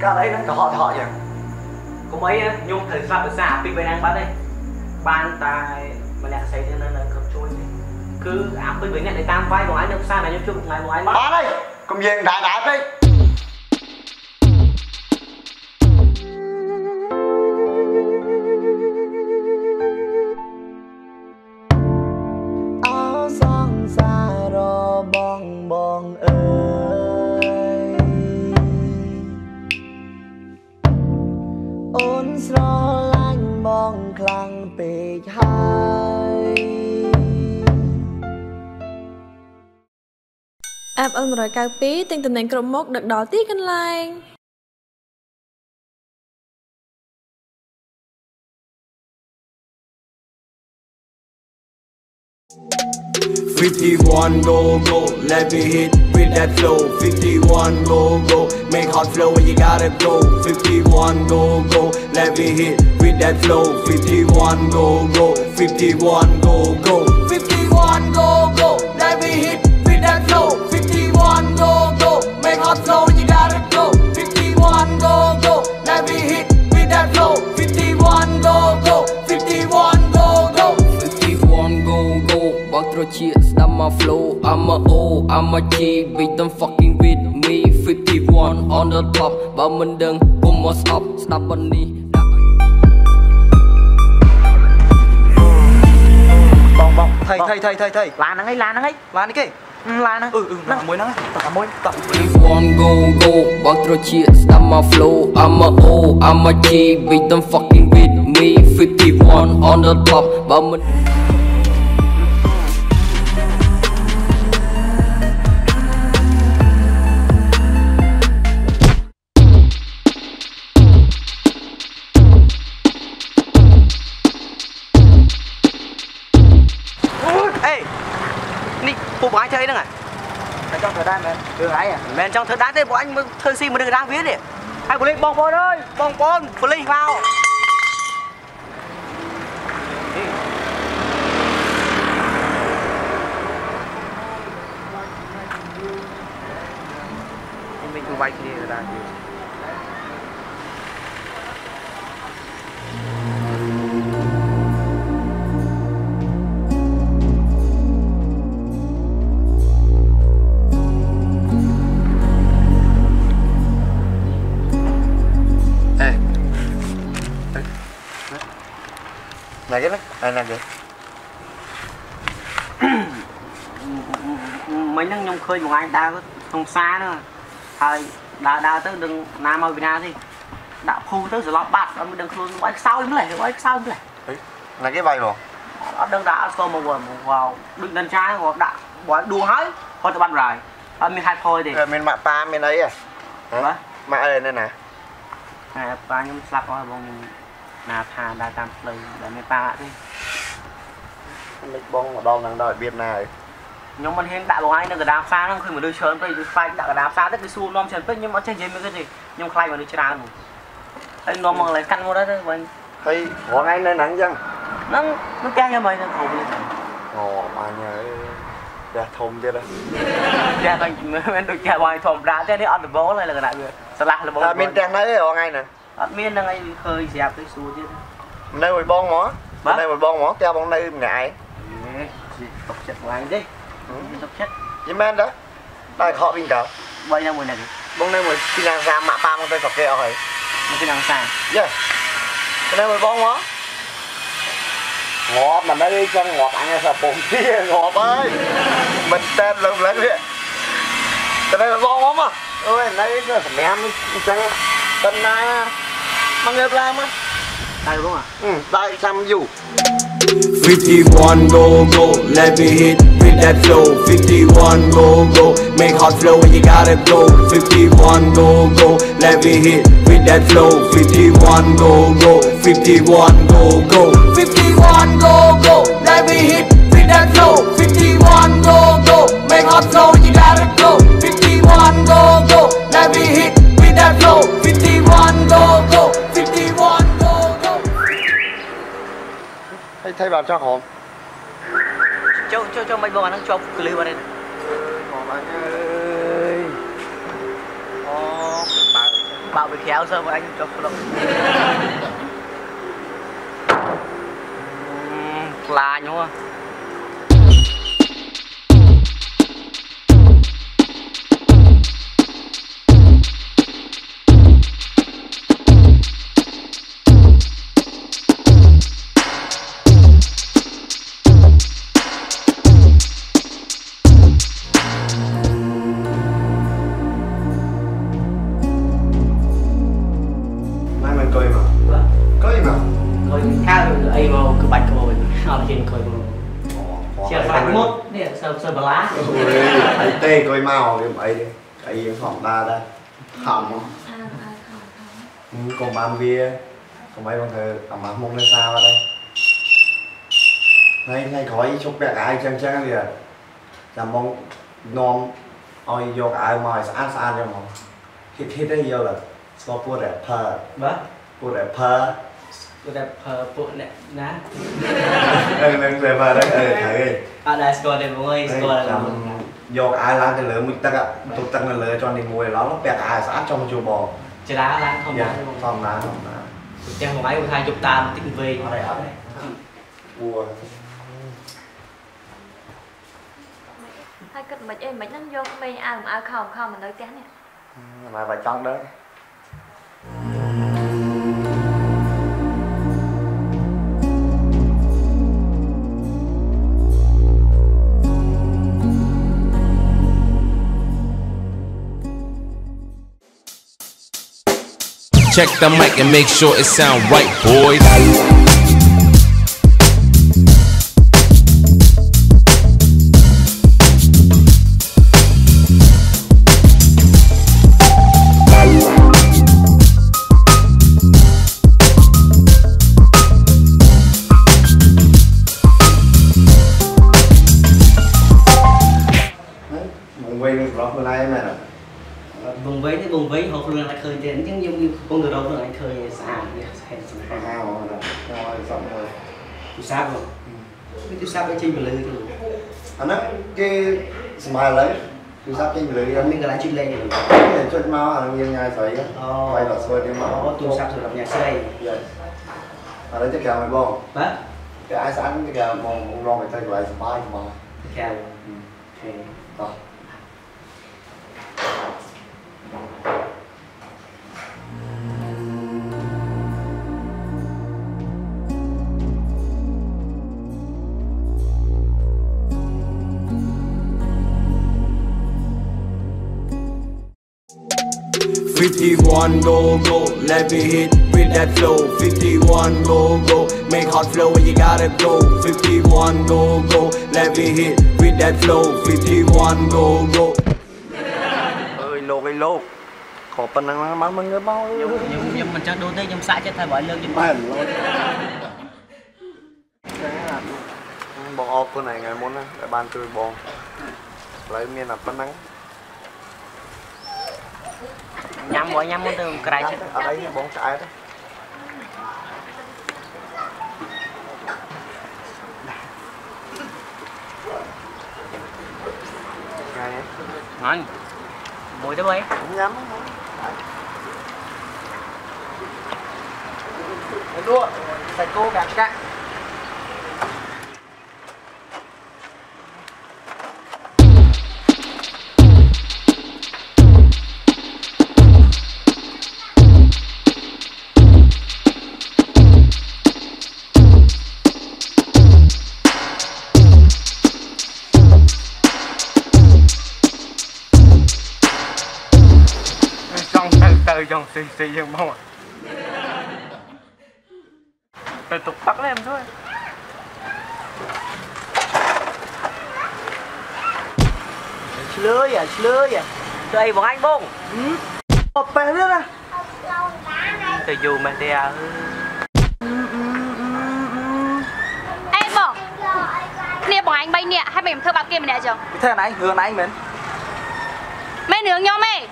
Kali nó họ họ vậy có mấy ờ, nhung thời gian ở xa pin bên đang bắt đây. Ban tài, mà nè xây nên là không chui cứ áp bên bên này để tam vai của anh nước xa này nhung chung ngày một anh bắt đây công viên đại đại đây អូនស្រឡាញ់បងខ្លាំងពេកហើយ App N 192ទិញតំណែងគ្រប់មុខដឹកដល់ទីកន្លែង51 go go, let me hit with that flow. 51 go go, make hot flow when you gotta go. 51 go go, let me hit with that flow. 51 go go, 51 go go. កស្ដាប់មក flow I'm a O I'm a G with them fucking with me 51 on the top បើមិនដឹងគុំមកស្អប់ស្ដាប់ប៉ុណ្នេះដាក់បងបងថៃថៃថៃថៃថៃឡានហ្នឹងឯងឡានហ្នឹងឯងឡាននេះគេឡានហ្នឹងអឺអឺហ្នឹងមួយហ្នឹងតោះតែមួយតោះ51 go go បើកត្រចៀកស្ដាប់មក flow I'm a O I'm a G with them fucking with me 51 on the top បើមិន Bên trong thời đại men, đường ấy à? Men trong thời đại thế bọn anh thân xin mà đừng đang viết đi. Hai của Linh bong bon ơi, bong bóng, Linh vào. Này cái đó này này kìa មិញហ្នឹងខ្ញុំឃើញបងឯងដើរក្នុងផ្សារហ្នឹងហើយដើរដើរទៅនឹងណាមកពីណាទេដាក់ភូទៅស្លាប់បាត់អត់មិនដឹងខ្លួនបងឯងខ្សោយម្លេះបងឯងខ្សោយម្លេះ này cái bay mà អត់ដឹងថាអត់ស្គាល់មកវិញមកវ៉ាវដូចនិនចាគាត់ដាក់បងដួងហើយគាត់ទៅបាត់ហើយអត់មានហេតុផលទេ Rồi, mình mạ pa mình ấy à បាទ mạ ơi đây nè តែប៉ាខ្ញុំស្លាប់ហើយបងខ្ញុំ ណាថាដើរតាមផ្លូវដែលមានប៉ាទេ lịch bông mà đo đang đợi biết này ខ្ញុំមិនហ៊ានដាក់បងឯងនៅកណ្ដាលផ្សារហ្នឹងឃើញមនុស្សច្រើនពេកគឺខ្លាចដាក់កណ្ដាលផ្សារទៅគឺសួរនាំច្រើនពេកខ្ញុំអត់ចេះនិយាយមកគេទេខ្ញុំខ្លាចមនុស្សច្រើនហើយនាំមកកន្លែងកាត់មកដែរទៅបង thấy có ngay nơi nắng chăng ហ្នឹងនឹងផ្ទះខ្ញុំហើយនឹងគ្រប់នេះ ồ mà nhờ ra thùng chưa đây ផ្ទះតែមិនដូចចាស់បងធម្មតាទេនេះអត់ដបលហើយលក្ខណៈវាស្រឡះលបង à mình trang đấy có ngay nè អត់មានហ្នឹងឯងឃើញស្រាប់ទៅសួរទៀត nơi một bông mó Hả? nơi một bông mó cho bông nơi ngại ទុកចិត្តបងឯងទេទុកចិត្ត với men đó đây họ bình cả បីណាមួយណាគេ bông nơi một khi nào ra mạ pa bông tay sọc kẹo rồi មកពីអង្គសា yeah cái này một bông mó ngọt mà nó đi cho ngọt anh sao bông kia ngọt ơi mình tên lùm lên đi cái này là bông mó mà ơi này cái thằng em chăng tên na Bằng nghiệp làm á Đây đúng không ạ? Ừ, đây xăm dù 51 go go, let me hit with that flow. 51 go go, make hot flow and you gotta go. 51 go go, let me hit with that flow. 51 go go, 51 go go. 51 go go, let me hit with that flow. 51 go go, make hot flow and you gotta thay vào cho khổ cho cho cho mấy bọn ăn cho cứ vào đây còn bạn ơi. Bảo bị khéo sao mà anh cho phụ là nhau à trên Chỉ là phải Nè sơ sơ bà lá Thấy tê cười màu cái ấy đi. Cái gì phòng ta đây. Hỏng không? Ừ, còn bàn bia Còn mấy con thơ Ở mặt mông lên sao ở đây? Này, này khỏi chúc bẹc ai chân chân kìa. Chà mong Nôm Ôi vô cái ai mời sáng sáng cho mong Hít hít đấy vô là Có bùa đẹp phơ គឺតែប្រើពួកអ្នកណានឹងនឹងតែបាទអឺត្រូវឯងអត់ដែរស្គាល់ទេបងអើយស្គាល់ដល់យកអាវឡើងទៅលើមួយទឹកទុកទឹកនៅលើជាន់ទី1ឡងពាក់អាវស្អាតចង់ជួបបងចរាឡើងធម្មតាធម្មតាធម្មតាតែមួយថ្ងៃគាត់ថាជប់តាមបន្តិចវែងអត់ទេអត់ទេបួហើយគិតមិនអីមិនហ្នឹងយកក្មេងអាវអាវខោខោមកនៅផ្ទះនេះម៉ែបើចង់ដឹង Check the mic and make sure it sound right, boys. Vùng vấy thì vùng vấy họ luôn là khơi đến nhưng ទូរស័ព្ទហ្នឹងទូរស័ព្ទគេចេញមកលើហ្នឹងអាហ្នឹងគេសម័យឥឡូវទូរស័ព្ទចេញមកលើមានកន្លែងជិះលេងហ្នឹងចុចមកអាហ្នឹងយើងញ៉ាយស្រីអូបាយបាត់ស្វើទៀតមកអូទូរស័ព្ទសម្រាប់ញ៉ាយស្រីយេឥឡូវទៅក្រៅមកបងបាទគេអាចស្អាតគេក្រៅមករងទៅកន្លែងសុបាយសុបាយក្រៅអូខេបាទ 51 go go, let me hit with that flow. 51 go go, make hot flow when you gotta go. 51 go go, let me hit with that flow. 51 go go. Ơi lô cái lô. Có phần năng mắng mừng người bao? Nhưng nhưng mình chắc đôi tê trong xã chắc thay bỏ lương Mày lô. Bỏ ọp con này ngày muốn để ban tôi bỏ Lấy miên là phần năng nhắm mỗi nhắm từ cái chứ. Ở đây bóng trái đó ngon. Mùi tới Không nhắm đua Phải cô gạt cạn chơi trong xì xì dương bông à Rồi tục bắt em thôi. Lưới à, lưới à. Đây bọn anh bông. Ừ. Bọc bè nữa à. Từ dù mà đi à Ê bông Nè bọn anh bay nè, hai mình thơ bạc kia mình nè chồng. Thế là anh, hứa là anh mến, mấy nướng nhau mày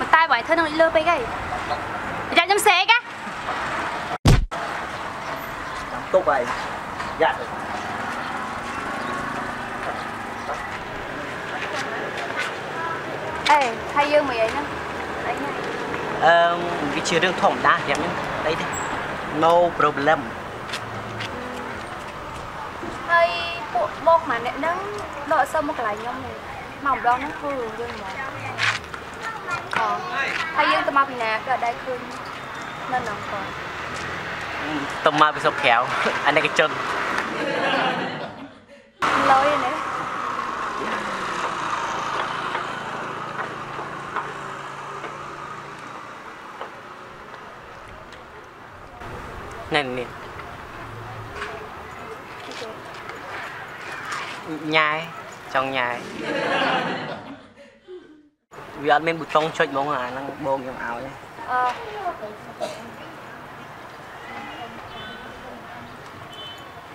ខ្ញុំទេប៉ុន្តែបងឯងធ្វើនឹងលើពេកហីចាំខ្ញុំសេកណា tục này dạ អេហើយយើងមួយអីហ្នឹងអីហ្នឹង អឺវាជារឿងធម្មតាយ៉ាងហ្នឹងអីទេ no problem ហើយពួកបងម៉ាអ្នកហ្នឹងដកសើមកកន្លែងខ្ញុំនេះមកម្ដងហ្នឹងធ្វើរឿងយើងហ្មងអ ហើយយើងទៅមកពីណាក៏ដែរឃើញនៅហ្នឹងក៏ ទៅមកពីស្រុកក្រៅអានេះកជន លយនេះ នេះនេះញ៉ាយចង់ញ៉ាយ វាអត់មានប៊ូតុងចុចហ្មងអាហ្នឹងបងខ្ញុំឲ្យ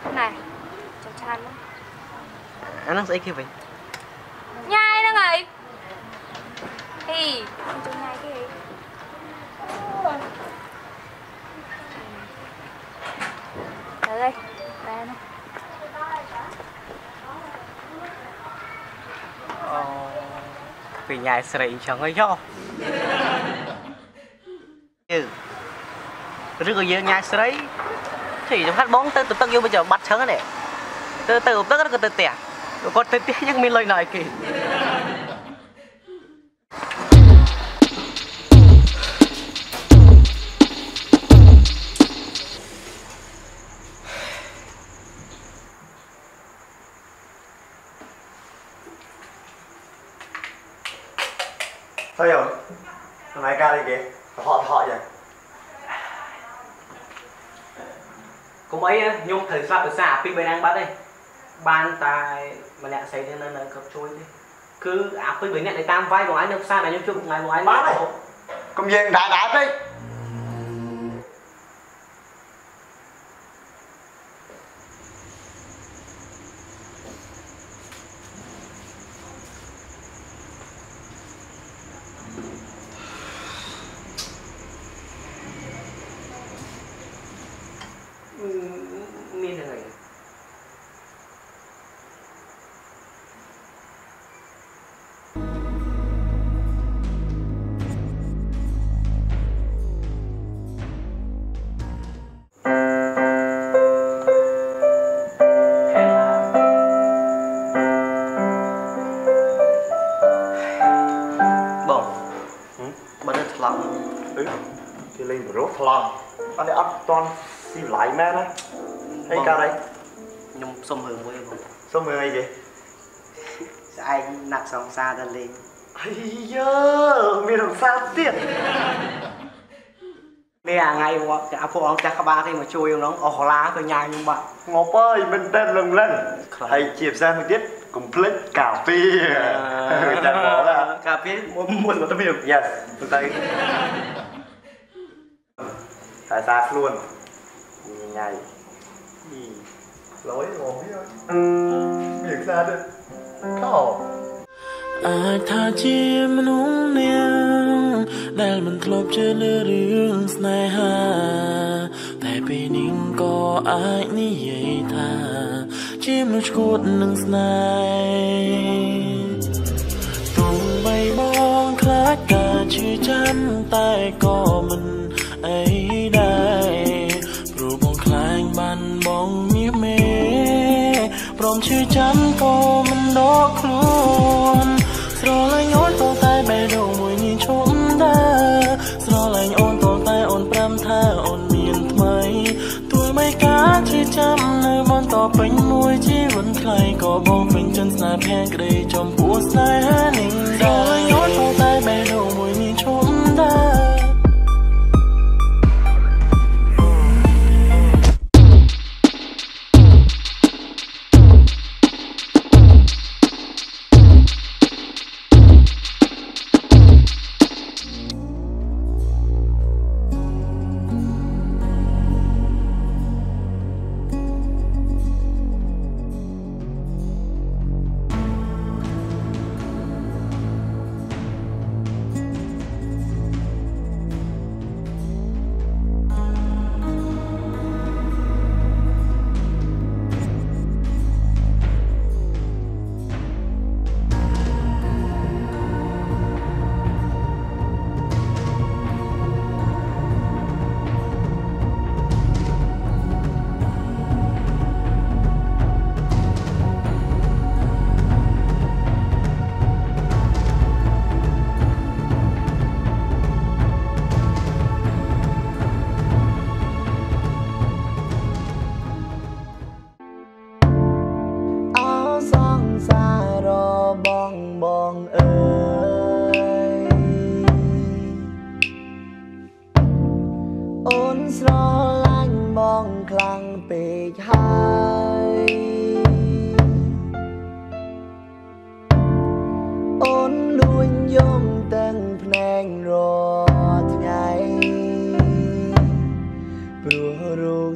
អឺណែចុះឆានមក អាហ្នឹងស្អីគេវិញ ញ៉ាយហ្នឹងហើយហីចុះញ៉ាយ ពីញ៉ាយស្រីអញ្ចឹងហីយោយើងឬក៏យើងញ៉ាយស្រីទីចំហាត់បងទៅទៅទឹកយើងទៅបាត់ឈឹងហ្នឹងទៅទៅឧបទឹកក៏ទៅផ្ទះគាត់ទៅផ្ទះយើងមានលុយណាឲ្យគេ ស្លាប់ដោយសារអាពីរបីណាំងបាត់ទេបានតែម្នាក់ស្រីនេះនៅនៅគាត់ជួយទេគឺអាពីរបីនាក់ដែលតាមវាយបងឯងនៅផ្សារដែលខ្ញុំជួបថ្ងៃបងឯង Bán này Công viên đã đã đi Ừ, សងសាដល់លេងអាយ៉ាមានសងសាទៀតនេះអាថ្ងៃអាពួកអង្គចាស់ក្បាលគេមកជួយក្នុងអស់កលាក៏ញ៉ាំខ្ញុំបាត់ងប់អើយមិនតែលឹងលឹងហើយជាពិសេសមួយទៀតកុំភ្លេចកាហ្វេចាំបងណាកាហ្វេមុនមកទៅវិញ Yes ទៅតែសាខ្លួនញ៉ៃលយងងនេះមានខ្លាទៅកោ អាចថាជាមនុស្សនាងដែលមិនធ្លាប់ជឿលើរឿងស្នេហា តែពេលនេះក៏អាចនិយាយថា ជាមនុស្សឈួតនឹងស្នេហ៍ទោះបីបងខ្លាចការឈឺចាំតែក៏មិនអីដែរព្រោះបងខ្លាចបានបងញៀមមេព្រមឈឺចាំក៏មិនដកខ្លួន ស្រឡាញ់អូនក៏តែបេះដូងមួយនេះឈប់ដែរស្រឡាញ់អូនក៏តែអូនប្រាំថាអូនមានថ្មីទោះបីការឈឺចាំនៅបន្តពេញមួយជីវិតខ្លីក៏បងពេញចិត្តស្នេហ៍ភក្តីចំពោះស្នេហា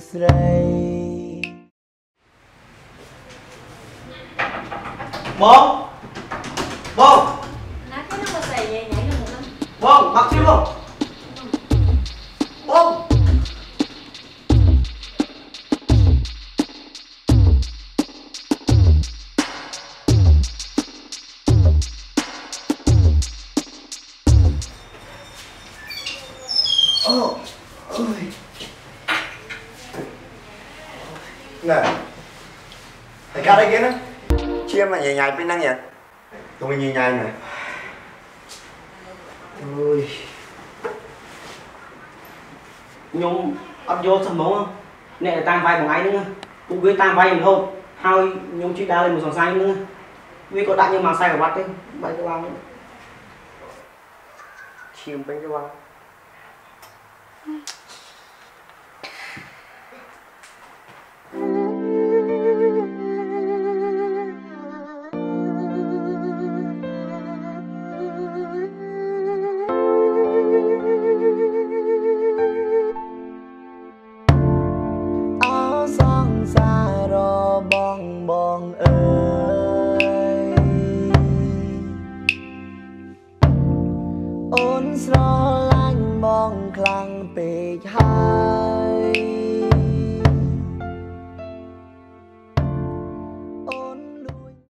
ស្រី បងបង nè. Thầy ca đấy kia đó chia mà nhảy nhảy bên năng nhỉ tôi nhảy nhảy này ôi. Nhung ăn vô sầm móng không nè tam vai của ai nữa cũng với tam vai mình không hai nhung chỉ đa lên một sòng sai nữa vì có đặt nhưng mà sai của bắt đấy. Bay cái băng chiêm bên cái băng